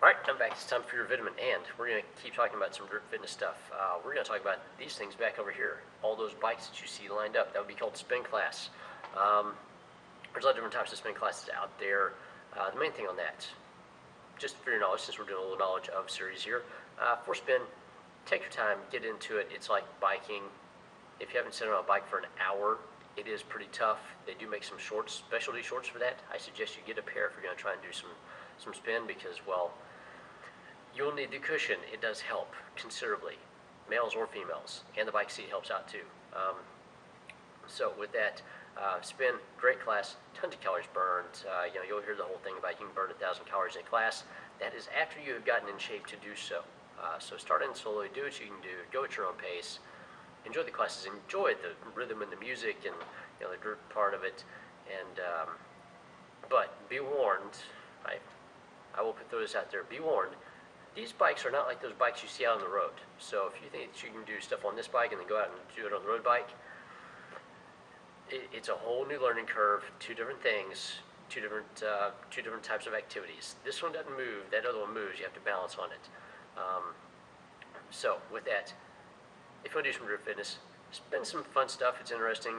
All right, I'm back. It's time for your vitamin, and we're going to keep talking about some dirt fitness stuff. Uh, we're going to talk about these things back over here. All those bikes that you see lined up, that would be called spin class. Um, there's a lot of different types of spin classes out there. Uh, the main thing on that, just for your knowledge, since we're doing a little knowledge of series here, uh, for spin, take your time, get into it. It's like biking. If you haven't sat on a bike for an hour, it is pretty tough. They do make some shorts, specialty shorts for that. I suggest you get a pair if you're going to try and do some, some spin because, well, You'll need the cushion. It does help considerably, males or females, and the bike seat helps out too. Um, so with that, uh, spin, great class, tons of calories burned. Uh, you know, you'll hear the whole thing about you can burn a thousand calories in a class. That is after you have gotten in shape to do so. Uh, so start in slowly, do what you can do, go at your own pace, enjoy the classes, enjoy the rhythm and the music and you know the dirt part of it. And um, but be warned, I I will throw this out there. Be warned these bikes are not like those bikes you see out on the road. So if you think that you can do stuff on this bike and then go out and do it on the road bike, it, it's a whole new learning curve, two different things, two different, uh, two different types of activities. This one doesn't move, that other one moves, you have to balance on it. Um, so with that, if you want to do some group fitness, spend some fun stuff, it's interesting.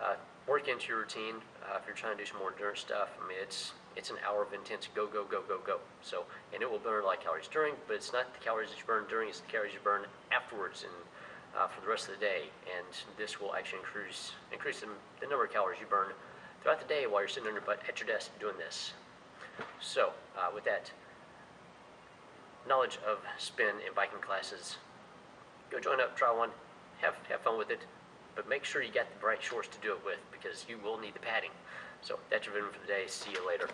Uh, work into your routine uh, if you're trying to do some more endurance stuff. I mean, it's it's an hour of intense go, go, go, go, go. So, and it will burn a lot of calories during, but it's not the calories that you burn during, it's the calories you burn afterwards and uh, for the rest of the day. And this will actually increase, increase the, the number of calories you burn throughout the day while you're sitting on your butt at your desk doing this. So, uh, with that knowledge of spin and biking classes, go join up, try one, have, have fun with it, but make sure you got the bright shorts to do it with because you will need the padding. So that's your video for the day. See you later.